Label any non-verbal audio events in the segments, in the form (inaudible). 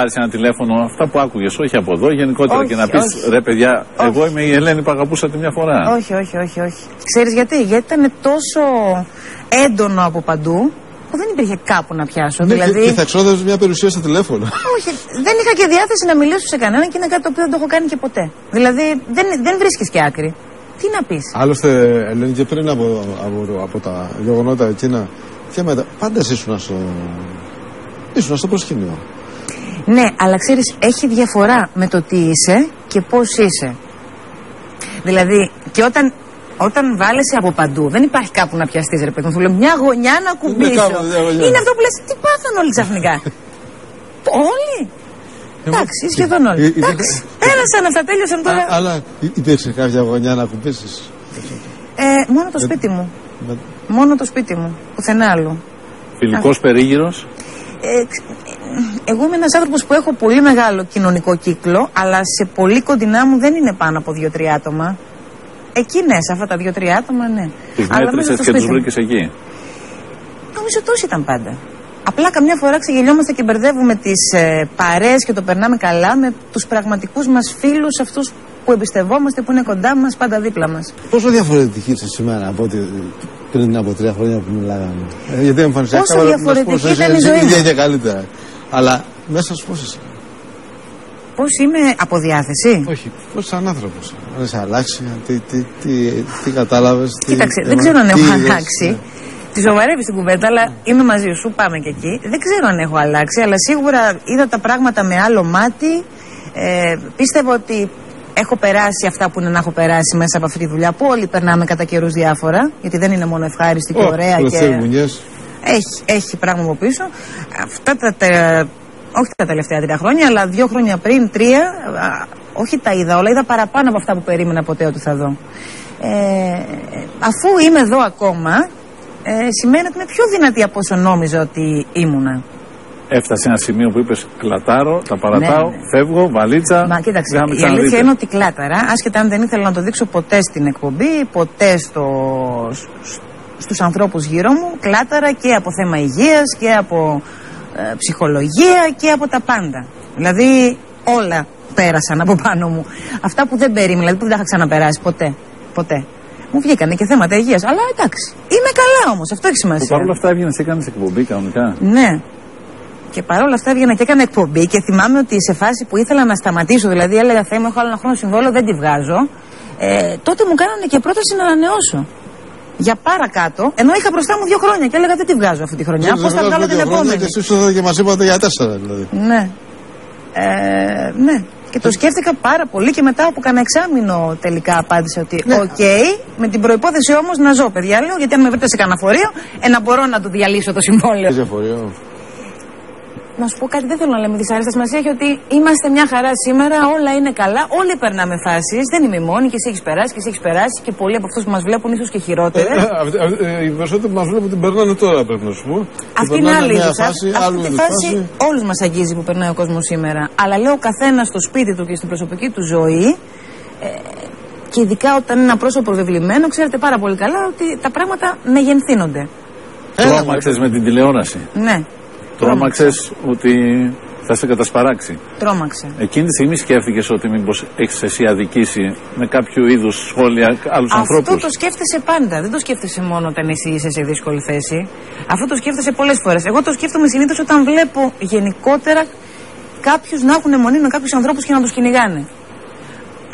Άρεσε ένα τηλέφωνο, αυτά που άκουγες, όχι από εδώ, γενικότερα Όχι, και να πεις όχι. ρε παιδιά, Όχι. εγώ είμαι η Ελένη που αγαπούσα τη μια φορά. Όχι, όχι, όχι, όχι. Ξέρεις γιατί, γιατί ήταν τόσο έντονο από παντού που δεν υπήρχε κάπου να πιάσω. Ναι, δηλαδή, και, και θα εξόδευε μια περιουσία στο τηλέφωνο. όχι, δεν είχα και διάθεση να μιλήσω σε κανέναν και είναι κάτι το οποίο δεν το έχω κάνει και ποτέ. Δηλαδή δεν, δεν βρίσκεις και άκρη. Τι να πεις; Άλλωστε, Ελένη, και πριν από, από, από τα γεγονότα εκείνα και μετά, πάντα εσύ ήσουν στο, ήσουν στο προσκήνιο. Ναι, αλλά ξέρει, έχει διαφορά με το τι είσαι και πώ είσαι. Δηλαδή, και όταν, όταν βάλεσαι από παντού, δεν υπάρχει κάπου να πιαστεί, ρε παιδί μου. Σου λέω μια γωνιά να κουμπίσω. κάπου, μια γωνιά. Είναι αυτό που λε, τι πάθαν όλοι ξαφνικά. όλοι. Εντάξει, σχεδόν όλοι. Ε, ε, Εντάξει, πέρασαν αυτά, τέλειωσαν τώρα. Α, αλλά υ- υπήρξε κάποια γωνιά να κουμπίσει. Ε, μόνο το σπίτι μου. Μόνο το σπίτι μου. Πουθενά άλλο. Φιλικό περίγυρο. Ε, ξ- ε, εγώ είμαι ένας άνθρωπος που έχω πολύ μεγάλο κοινωνικό κύκλο, αλλά σε πολύ κοντινά μου δεν είναι πάνω από δύο-τρία άτομα. Εκεί ναι, σε αυτά τα δύο-τρία άτομα ναι. Του Αλλά μέσα μέτρησε στο και τους σπίτι μου. βρήκες εκεί. Νομίζω τόσο ήταν πάντα. Απλά καμιά φορά ξεγελιόμαστε και μπερδεύουμε τις ε, παρέες και το περνάμε καλά με τους πραγματικούς μας φίλους, αυτούς που εμπιστευόμαστε, που είναι κοντά μας, πάντα δίπλα μας. Πόσο διαφορετική είσαι σήμερα από ό,τι πριν από τρία χρόνια που μιλάγαμε; Ε, γιατί εμφανισιακά Πόσο να σου πω, διαφορετική εσύ ήταν η είσαι ζωή ίδια μου. Και καλύτερα. Αλλά μέσα σου πώς είσαι; Πώς είμαι από διάθεση; Όχι, πώς σαν άνθρωπο. Αν είσαι αλλάξει, τι, τι, τι, τι κατάλαβες. Κοίταξε, δεν ξέρω αν έχω αλλάξει. Τη σοβαρεύεις την κουβέντα, αλλά είμαι μαζί σου, πάμε και εκεί. Δεν ξέρω αν έχω αλλάξει, αλλά σίγουρα είδα τα πράγματα με άλλο μάτι. Ε, πίστευα ότι έχω περάσει αυτά που είναι να έχω περάσει μέσα από αυτή τη δουλειά, που όλοι περνάμε κατά καιρούς διάφορα, γιατί δεν είναι μόνο ευχάριστη και ωραία. και... Έχει, έχει πράγμα από πίσω. Αυτά τα, τε- όχι τα τελευταία τρία χρόνια, αλλά δύο χρόνια πριν, τρία, α, όχι τα είδα όλα, είδα παραπάνω από αυτά που περίμενα ποτέ ότι θα δω. Ε, αφού είμαι εδώ ακόμα, ε, σημαίνει ότι είμαι πιο δυνατή από όσο νόμιζα ότι ήμουνα. Έφτασε ένα σημείο που είπες κλατάρω, τα παρατάω, Ναι, ναι. φεύγω, βαλίτσα. Μα κοίταξε, δεν θα με η ξαναδείτε. αλήθεια είναι ότι κλάταρα, άσχετα αν δεν ήθελα να το δείξω ποτέ στην εκπομπή, ποτέ στο, σ- στους ανθρώπους γύρω μου, κλάταρα και από θέμα υγείας και από ε, ψυχολογία και από τα πάντα. Δηλαδή όλα πέρασαν από πάνω μου. Αυτά που δεν περίμενα, δηλαδή που δεν τα είχα ξαναπεράσει ποτέ. Ποτέ. Μου βγήκανε και θέματα υγείας, αλλά εντάξει. Είμαι καλά όμως, αυτό έχει Που σημασία. παρόλα αυτά έβγαινες και έκανε εκπομπή κανονικά. Ναι. Και παρόλα αυτά έβγαινα και έκανα εκπομπή και θυμάμαι ότι σε φάση που ήθελα να σταματήσω, δηλαδή έλεγα Θεέ μου, έχω άλλο ένα χρόνο συμβόλαιο, δεν τη βγάζω. Ε, τότε μου κάνανε και πρόταση να ανανεώσω. Για παρακάτω, ενώ είχα μπροστά μου δύο χρόνια και έλεγα δεν τη βγάζω αυτή τη χρονιά. Πώς θα βγάλω την επόμενη. Και εσείς ήρθατε και μας είπατε για τέσσερα δηλαδή. Ναι. Ε, ναι. Και το σκέφτηκα πάρα πολύ και μετά από κανένα εξάμεινο τελικά απάντησα ότι Ναι. οκ, με την προϋπόθεση όμως να ζω, παιδιά. Λέω, γιατί αν με βρείτε σε κανένα φορείο, ε, να μπορώ να του διαλύσω το συμβόλαιο. Διαφορείο. Να σου πω κάτι, δεν θέλω να λέμε δυσάρεστα. Σημασία έχει ότι είμαστε μια χαρά σήμερα, όλα είναι καλά, όλοι περνάμε φάσεις. Δεν είμαι η μόνη και εσύ έχεις περάσει και εσύ έχεις περάσει και πολλοί από αυτούς που μας βλέπουν ίσως και χειρότερες. Οι περισσότεροι που μας βλέπουν την περνάνε τώρα, πρέπει να σου πω. Αυτή είναι άλλη μια είδους. φάση, Αυτή άλλη τη είδους φάση όλους μας αγγίζει που περνάει ο κόσμος σήμερα. Αλλά λέω ο καθένας στο σπίτι του και στην προσωπική του ζωή. Ε, και ειδικά όταν είναι ένα πρόσωπο προβεβλημένο, ξέρετε πάρα πολύ καλά ότι τα πράγματα μεγενθύνονται. Τρόμαξε με την τηλεόραση. Ναι. Τρόμαξες ότι θα σε κατασπαράξει. Τρόμαξε. Εκείνη τη στιγμή σκέφτηκες ότι μήπως έχεις εσύ αδικήσει με κάποιο είδους σχόλια άλλους Αυτό ανθρώπους; το σκέφτεσαι πάντα. Δεν το σκέφτεσαι μόνο όταν εσύ είσαι σε δύσκολη θέση. Αυτό το σκέφτεσαι πολλές φορές. Εγώ το σκέφτομαι συνήθως όταν βλέπω γενικότερα κάποιους να έχουν μονή με κάποιους ανθρώπους και να τους κυνηγάνε.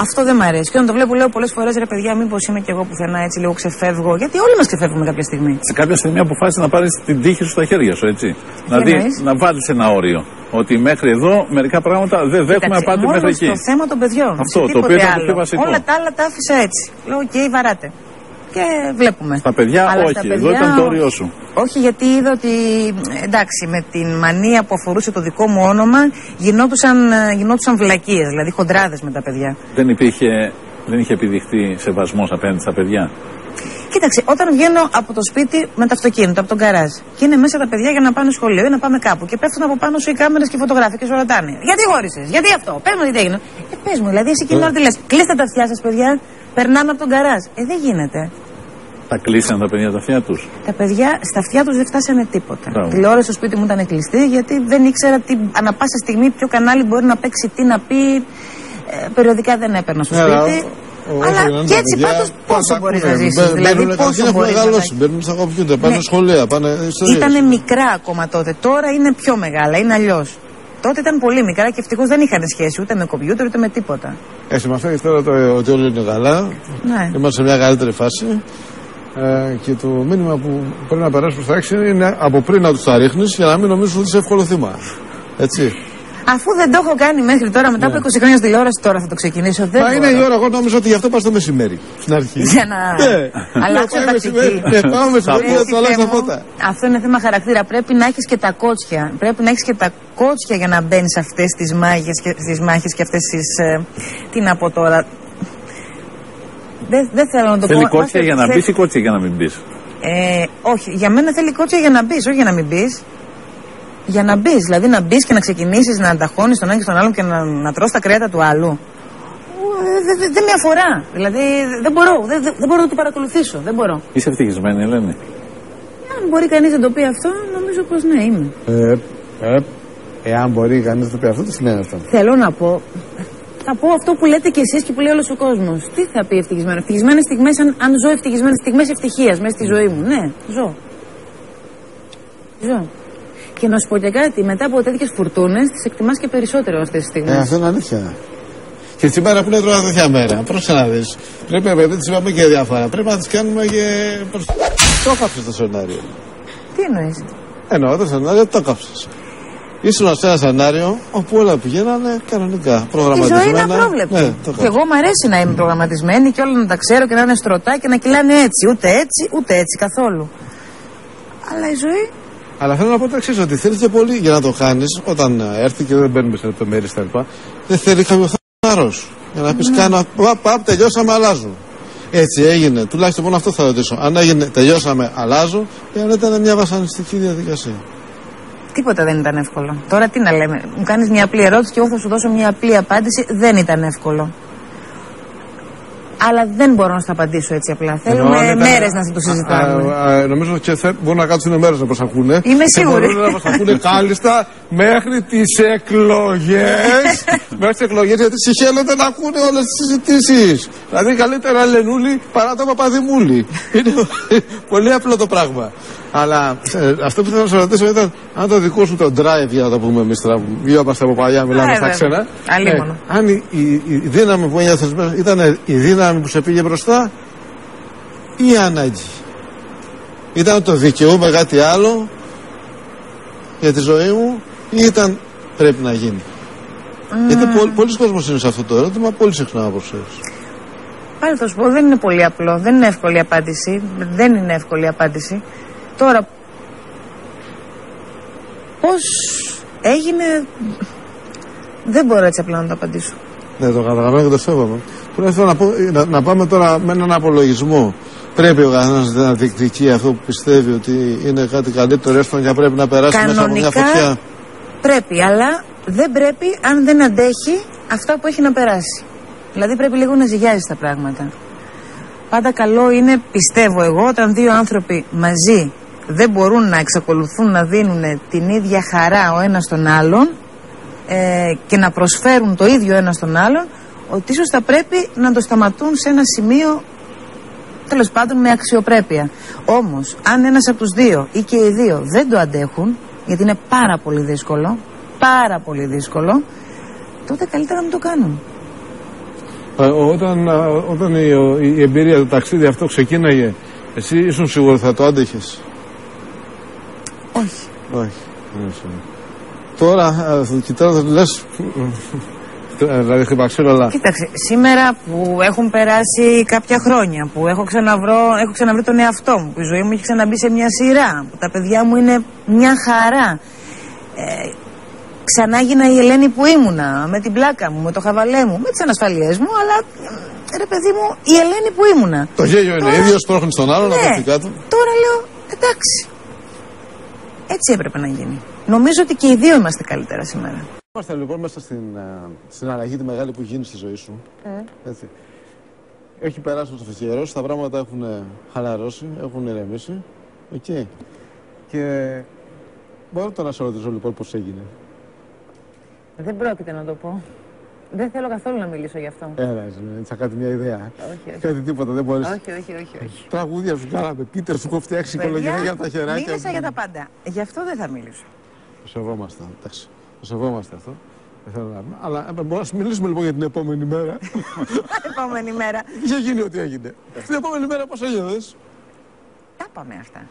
Αυτό δεν μ' αρέσει. Και όταν το βλέπω, λέω πολλές φορές ρε παιδιά, μήπως είμαι κι εγώ πουθενά έτσι λίγο ξεφεύγω. Γιατί όλοι μας ξεφεύγουμε κάποια στιγμή. Σε κάποια στιγμή αποφάσισες να πάρεις την τύχη σου στα χέρια σου, έτσι. Δηλαδή εννοείς; να βάλεις ένα όριο. Ότι μέχρι εδώ μερικά πράγματα δεν δέχομαι Κοίταξε, να πάτε μόνος μέχρι εκεί. στο θέμα των παιδιών. Αυτό, σε το τίποτε οποίο ήταν το άλλο. πιο βασικό. Όλα τα άλλα τα άφησα έτσι. Λέω, οκ, βαράτε. Και βλέπουμε. Στα παιδιά, Αλλά όχι. στα Εδώ παιδιά, ήταν το όχι. όριό σου. Όχι, γιατί είδα ότι εντάξει, με την μανία που αφορούσε το δικό μου όνομα γινόντουσαν, ε, γινόντουσαν βλακίες, δηλαδή χοντράδες με τα παιδιά. Δεν υπήρχε, δεν είχε επιδειχθεί σεβασμός απέναντι στα παιδιά; Κοίταξε, όταν βγαίνω από το σπίτι με το αυτοκίνητο, από τον καράζ, και είναι μέσα τα παιδιά για να πάνε σχολείο ή να πάμε κάπου και πέφτουν από πάνω σου οι κάμερες και οι φωτογράφοι και σου ρωτάνε Γιατί χώρισε, Γιατί αυτό, πε μου τι έγινε. Ε, πες μου, δηλαδή εσύ εκείνη την ώρα τι λες, κλείστε τα αυτιά σας, παιδιά, περνάμε από τον καράζ. Ε, δεν γίνεται. Τα κλείσαν τα παιδιά τα αυτιά τους. Τα παιδιά στα αυτιά τους δεν φτάσανε τίποτα. Μπράβο. Τηλεόραση στο σπίτι μου ήταν κλειστή γιατί δεν ήξερα τι, ανα πάσα στιγμή ποιο κανάλι μπορεί να παίξει, τι να πει. Ε, περιοδικά δεν έπαιρνα στο Ναι, αλλά σπίτι. ο- αλλά όσο είναι και τα έτσι παιδιά, πάντως πόσο πάντα μπορεί ακούνε. να ζήσεις. Μπαι- Δηλαδή μπαίνουν πόσο καταρχήν, έχουν μπορεί να μεγαλώσει, μπαίνουν στα κομπιούτερ, πάνε Ναι. σχολεία, πάνε ιστορίες. Ήτανε μικρά ακόμα τότε. Τώρα είναι πιο μεγάλα, είναι αλλιώς. Τότε ήταν πολύ μικρά και ευτυχώς δεν είχαν σχέση ούτε με κομπιούτερ ούτε με τίποτα. Έτσι, μα φέρει τώρα το, ότι όλοι είναι καλά. Ναι. Είμαστε σε μια καλύτερη φάση. Ε, και το μήνυμα που πρέπει να περάσει προ τα έξι είναι από πριν να τους τα ρίχνεις για να μην νομίζουν ότι είσαι εύκολο θύμα. Έτσι. Αφού δεν το έχω κάνει μέχρι τώρα, μετά από 20 χρόνια στη τηλεόραση, τώρα θα το ξεκινήσω. Δεν Ναι. Μα είναι μπορώ. η ώρα, εγώ νόμιζα ότι γι' αυτό πας το μεσημέρι. Στην αρχή. Για να Ναι. αλλάξω Ναι, πάει τακτική. μεσημέρι. Ναι, πάμε μεσημέρι Ρε, για να το αλλάξει τα Θεέ μου, φώτα. Αυτό είναι θέμα χαρακτήρα. Πρέπει να έχεις και τα κότσια. Πρέπει να έχεις και τα κότσια για να μπαίνεις σε αυτές τις μάχες και, στις μάχες και αυτές τις. Ε, τι να πω τώρα. Δεν, δεν θέλω να το Θέλει πω. κότσια για να Θε- μπεις ή κότσια για να μην μπεις; Ε, όχι, για μένα θέλει κότσια για να μπεις, όχι για να μην μπεις. Για να μπεις, δηλαδή να μπεις και να ξεκινήσεις να ανταχώνει τον ένα και τον άλλον και να, να τρως τα κρέατα του άλλου. Ε, Δεν δε, δε με αφορά. Δηλαδή δεν μπορώ, δεν δε, δεν μπορώ να το παρακολουθήσω. Δεν μπορώ. Είσαι ευτυχισμένη, Ελένη; Αν μπορεί κανείς να το πει αυτό, νομίζω πως ναι, είμαι. Ε, ε, εάν μπορεί κανείς να το πει αυτό, τι σημαίνει αυτό; Θέλω να πω. Θα πω αυτό που λέτε κι εσείς και που λέει όλος ο κόσμος. Τι θα πει ευτυχισμένο; Ευτυχισμένες στιγμές, αν, αν ζω ευτυχισμένες στιγμές ευτυχίας μέσα στη ζωή μου. Ναι, ζω. Ζω. Και να σου πω και κάτι, μετά από τέτοιες φουρτούνες, τις εκτιμάς και περισσότερο αυτές τις στιγμές. Ε, αυτό είναι αλήθεια. Και σήμερα που είναι τώρα τέτοια μέρα, πρόσεχε να δεις. Πρέπει επειδή τις είπαμε και διάφορα. Πρέπει να τις κάνουμε και. προς- Το έκαψε το σενάριο. Τι εννοείς; Εννοώ το σενάριο, το έκαψε. Ήσουν σε ένα σενάριο όπου όλα πηγαίνανε κανονικά. Η Προγραμματισμένα. ζωή είναι απρόβλεπτη. Ναι, το και εγώ μου αρέσει να είμαι προγραμματισμένη και όλα να τα ξέρω και να είναι στρωτά και να κυλάνε έτσι. Ούτε έτσι, ούτε έτσι καθόλου. Αλλά η ζωή Αλλά θέλω να πω το εξής: Ότι θέλει και πολύ για να το κάνεις όταν ε, έρθει και δεν μπαίνουμε σε λεπτομέρειες κτλ. Δεν θέλει κάποιος θάρρος. Για να πεις: Κάνω. Παπ, παπ, τελειώσαμε, αλλάζω. Έτσι έγινε. Τουλάχιστον μόνο αυτό θα ρωτήσω. Αν έγινε, τελειώσαμε, αλλάζω, ή αν ήταν μια βασανιστική διαδικασία. Τίποτα δεν ήταν εύκολο. Τώρα τι να λέμε. Μου κάνεις μια απλή ερώτηση και εγώ θα σου δώσω μια απλή απάντηση. Δεν ήταν εύκολο. Αλλά δεν μπορώ να σου απαντήσω έτσι απλά. Θέλουμε Ενώ αν ήταν- μέρες να το συζητάμε. Α, α, νομίζω και θε, μπορούν να κάτσουν μέρες να προσακούνε. Είμαι Και σίγουρη. Μπορούν να προσακούνε (laughs) κάλλιστα μέχρι τις εκλογές. (laughs) μέχρι τις εκλογές, γιατί συχαίνονται να ακούνε όλες τις συζητήσεις. Δηλαδή καλύτερα Λενούλη παρά το Παπαδημούλη. Είναι (laughs) πολύ απλό το πράγμα. Αλλά ε, αυτό που θέλω να σα ρωτήσω ήταν αν το δικό σου το drive, για να το πούμε εμείς τώρα, που δύο είμαστε από παλιά, μιλάμε Ε, στα βέβαια. ξένα. Αλίμονο. αν η, η, η δύναμη που ένιωθες μέσα ήταν η δύναμη που σε πήγε μπροστά ή η ανάγκη; Ήταν το δικαιούμαι κάτι άλλο για τη ζωή μου; ή ήταν πρέπει να γίνει. Γιατί πο, πολλοί κόσμος είναι σε αυτό το ερώτημα, πολύ συχνά όπως ξέρεις. Πάλι θα σου πω, δεν είναι πολύ απλό. Δεν είναι εύκολη απάντηση. Δεν είναι εύκολη απάντηση. Τώρα, πώς έγινε, δεν μπορώ έτσι απλά να το απαντήσω. Ναι, το καταλαβαίνω και το σέβομαι. Τουλάχιστον να, πω, να, να πάμε τώρα με έναν απολογισμό. Πρέπει ο καθένας να διεκδικεί αυτό που πιστεύει ότι είναι κάτι καλύτερο, έστω και αν πρέπει να περάσει μέσα από μια Κανονικά φωτιά. Πρέπει, αλλά δεν πρέπει αν δεν αντέχει αυτά που έχει να περάσει. Δηλαδή πρέπει λίγο να ζυγιάζει τα πράγματα. Πάντα καλό είναι, πιστεύω εγώ, όταν δύο άνθρωποι μαζί δεν μπορούν να εξακολουθούν να δίνουν την ίδια χαρά ο ένας τον άλλον ε, και να προσφέρουν το ίδιο ένας στον άλλον, ότι ίσως θα πρέπει να το σταματούν σε ένα σημείο τέλος πάντων με αξιοπρέπεια. Όμως, αν ένας από τους δύο ή και οι δύο δεν το αντέχουν, γιατί είναι πάρα πολύ δύσκολο, πάρα πολύ δύσκολο, τότε καλύτερα να μην το κάνουν. Ε, Όταν, α, όταν η, ο- η εμπειρία του ταξίδι αυτό ξεκίναγε, εσύ ήσουν σίγουρο ότι θα το άντεχες; Όχι. Όχι. δεν ήσουν. Τώρα, κοιτάζοντας, λε. Δηλαδή, χτυπαξίλα. Κοίταξε, σήμερα που έχουν περάσει κάποια χρόνια, που έχω, ξαναβρω, έχω ξαναβρει τον εαυτό μου, που η ζωή μου έχει ξαναμπεί σε μια σειρά, που τα παιδιά μου είναι μια χαρά. Ε, ξανά γίνα η Ελένη που ήμουνα, με την πλάκα μου, με το χαβαλέ μου, με τις ανασφαλιές μου, αλλά ε, ρε παιδί μου, η Ελένη που ήμουνα. Το γέλιο είναι Τώρα- ίδιος, σπρώχνει τον άλλον από Ναι, την κάτω. τώρα λέω, εντάξει. Έτσι έπρεπε να γίνει. Νομίζω ότι και οι δύο είμαστε καλύτερα σήμερα. Είμαστε λοιπόν μέσα στην, ε, στην αλλαγή τη μεγάλη που γίνει στη ζωή σου. Έτσι. έχει περάσει το φυσιερός, τα πράγματα έχουν χαλαρώσει, έχουν ηρεμήσει. Okay. Και μπορώ τώρα να σε ρωτήσω λοιπόν πώς έγινε; Δεν πρόκειται να το πω. Δεν θέλω καθόλου να μιλήσω γι' αυτό. Έλα, ναι, θα κάτι μια ιδέα. Όχι, όχι. Κάτι τίποτα, δεν μπορείς. Όχι, όχι, όχι. όχι. Τραγούδια σου κάναμε. Πίτερ σου έχω φτιάξει οικολογικά για τα χεράκια. Μίλησα για τα πάντα. Γι' αυτό δεν θα μιλήσω. Το σεβόμαστε. Εντάξει. Το σεβόμαστε αυτό. Δεν θέλω να Αλλά ε, μπορούμε να μιλήσουμε λοιπόν για την επόμενη μέρα. (laughs) επόμενη μέρα. Είχε γίνει ό,τι έγινε. Την επόμενη μέρα πώς έγινε. Τα πάμε αυτά.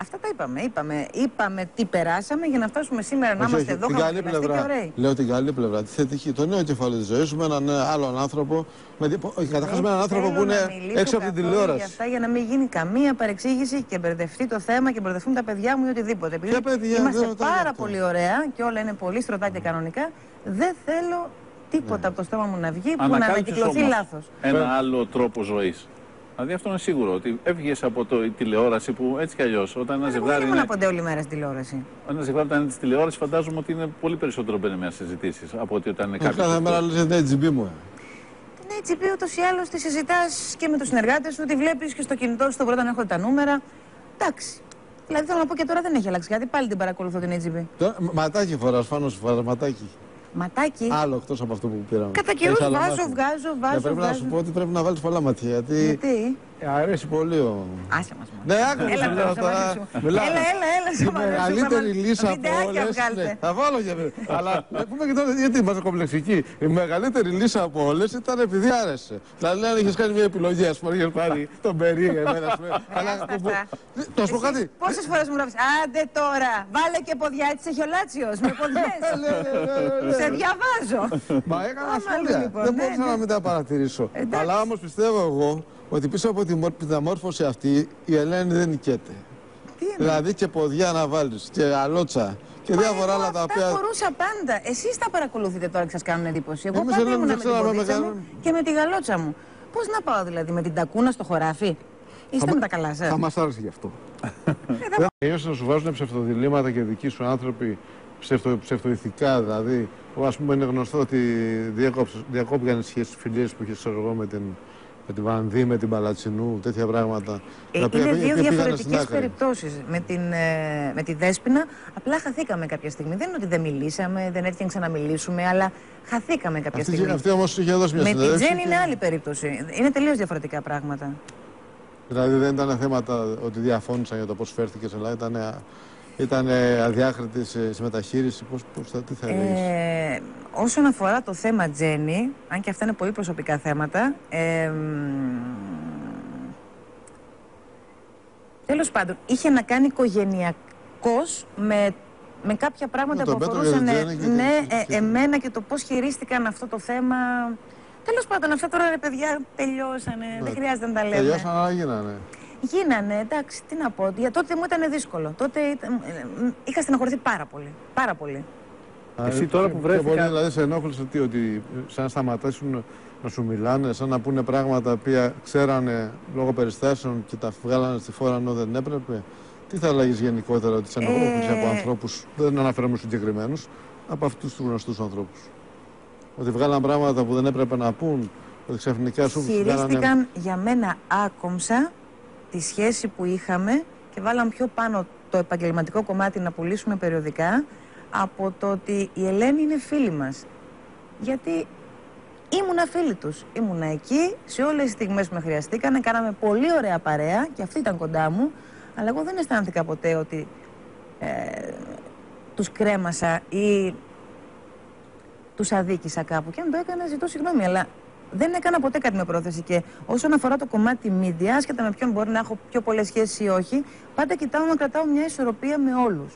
Αυτά τα είπαμε. είπαμε. Είπαμε τι περάσαμε για να φτάσουμε σήμερα να είμαστε εδώ. Την καλή πλευρά. Λέω την καλή πλευρά. Τη θετική. Το νέο κεφάλαιο της ζωής σου με έναν άλλον άνθρωπο. Με, καταρχάς με έναν άνθρωπο που είναι έξω από την τηλεόραση. Για αυτά για να μην γίνει καμία παρεξήγηση και μπερδευτεί το θέμα και μπερδευτούν τα παιδιά μου ή οτιδήποτε. Επειδή παιδιά, είμαστε πάρα πολύ ωραία και όλα είναι πολύ στρωτά και κανονικά, δεν θέλω τίποτα ναι. από το στόμα μου να βγει που να ανακυκλωθεί λάθος. Ένα άλλο τρόπο ζωής. Δηλαδή αυτό είναι σίγουρο ότι έφυγε από το, η τηλεόραση που έτσι κι αλλιώς. Όταν ένα ζευγάρι. Δεν ήμουν ποτέ όλη μέρα στην τηλεόραση. Ένα ζευγάρι όταν είναι τη τηλεόραση, φαντάζομαι ότι είναι πολύ περισσότερο μπαίνει μέσα συζητήσεις από ότι όταν είναι κάποιος. Κάθε μέρα λες την HGB μου. Την HGB ούτως ή άλλως τη συζητάς και με τους συνεργάτες σου, τη βλέπεις και στο κινητό σου το πρώτο να έχω τα νούμερα. Εντάξει. Δηλαδή θέλω να πω και τώρα δεν έχει αλλάξει γιατί πάλι την παρακολουθώ την HGB. Ματάκι φοράς, φάνω σου φοράς ματάκι. Ματάκι. Άλλο εκτός από αυτό που πήραμε. Κατά καιρούς βάζω, βγάζω, βάζω. Ε, πρέπει να σου πω ότι πρέπει να βάλεις πολλά ματιά. Γιατί. γιατί; Ε, αρέσει πολύ ο. Άσε μας. Ναι, άκουσα. Έλα, έλα, έλα, έλα, Η μεγαλύτερη λύσα από όλες. Ναι, θα βάλω για μένα. Αλλά πούμε και τώρα γιατί είμαστε κομπλεξικοί. Η μεγαλύτερη λύσα από όλες ήταν επειδή άρεσε. Δηλαδή, αν είχες κάνει μια επιλογή, ας πούμε, είχες πάρει τον Περί, εμένα, Αλλά. Το σου πω κάτι. Πόσες φορές μου γράφεις, Άντε τώρα, βάλε και ποδιά, έτσι έχει ο Λάτσιος. Με (laughs) ποδιές. Ναι, ναι, Σε διαβάζω. Μα έκανα σχόλια. Λοιπόν, Δεν μπορούσα να μην τα παρατηρήσω. Αλλά όμως πιστεύω εγώ ότι πίσω από την μεταμόρφωση αυτή η Ελένη δεν νικέται. Τι είναι; Δηλαδή και ποδιά να βάλεις και αλότσα και Μα διάφορα άλλα τα οποία. Τα μπορούσα πάντα. Εσείς τα παρακολουθείτε τώρα και σας κάνουν εντύπωση. Εγώ πάντα ήμουν με την ποδίτσα μου και με τη γαλότσα μου. Πώς να πάω δηλαδή με την τακούνα στο χωράφι; Είστε με τα καλά σα. Θα μας άρεσε γι' αυτό. Ε, (laughs) να σου βάζουν ψευτοδιλήμματα και δικοί σου άνθρωποι ψευτο, ψευτοηθικά δηλαδή. Που ας πούμε είναι γνωστό ότι διακόπηκαν οι σχέσεις φιλίε που είχες εγώ με την με την Βανδί, με την Παλατσινού, τέτοια πράγματα. Ε, είναι δύο διαφορετικές περιπτώσεις. Με, την, ε, με τη Δέσποινα, απλά χαθήκαμε κάποια στιγμή. Δεν είναι ότι δεν μιλήσαμε, δεν έτυχε να ξαναμιλήσουμε, αλλά χαθήκαμε κάποια αυτή, στιγμή. Αυτή όμως είχε δώσει μια Με την Τζέν είναι άλλη περίπτωση. Είναι τελείως διαφορετικά πράγματα. Δηλαδή δεν ήταν θέματα ότι διαφώνησαν για το πώς φέρθηκε, αλλά ήταν ήταν αδιάχρητη σε μεταχείριση, πώς, πώς θα, τι θα ε, Όσον αφορά το θέμα Τζέννη, αν και αυτά είναι πολύ προσωπικά θέματα, ε, τέλος πάντων, είχε να κάνει οικογενειακός με, με κάποια πράγματα που αφορούσαν ναι, ε, εμένα και το πώς χειρίστηκαν αυτό το θέμα. Τέλος πάντων, αυτά τώρα ρε παιδιά τελειώσανε, δεν ναι. χρειάζεται να τα λέμε. Τελειώσανε, αλλά γίνανε. Γίνανε, εντάξει, τι να πω. Για τότε μου ήταν δύσκολο. Τότε ήταν, είχα στεναχωρηθεί πάρα πολύ. Πάρα πολύ. Εσύ τώρα που βρέθηκα... πολύ, δηλαδή σε ενόχλησε τι, ότι σαν να σταματήσουν να σου μιλάνε, σαν να πούνε πράγματα που ξέρανε λόγω περιστάσεων και τα βγάλανε στη φόρα ενώ δεν έπρεπε. Τι θα λέγεις γενικότερα ότι σε ενόχλησε ε... από ανθρώπους, δεν αναφέρομαι συγκεκριμένους, από αυτούς τους γνωστούς ανθρώπους. Ότι βγάλαν πράγματα που δεν έπρεπε να πούν, ότι ξαφνικά σου Χειρίστηκαν για μένα άκομψα τη σχέση που είχαμε και βάλαμε πιο πάνω το επαγγελματικό κομμάτι να πουλήσουμε περιοδικά από το ότι η Ελένη είναι φίλη μας. Γιατί ήμουνα φίλη τους. Ήμουνα εκεί, σε όλες τις στιγμές που με χρειαστήκανε, κάναμε πολύ ωραία παρέα και αυτή ήταν κοντά μου, αλλά εγώ δεν αισθάνθηκα ποτέ ότι ε, τους κρέμασα ή τους αδίκησα κάπου. Και αν το έκανα ζητώ συγγνώμη, αλλά δεν έκανα ποτέ κάτι με πρόθεση. Και όσον αφορά το κομμάτι media, άσχετα με ποιον μπορεί να έχω πιο πολλές σχέσεις ή όχι, πάντα κοιτάω να κρατάω μια ισορροπία με όλους.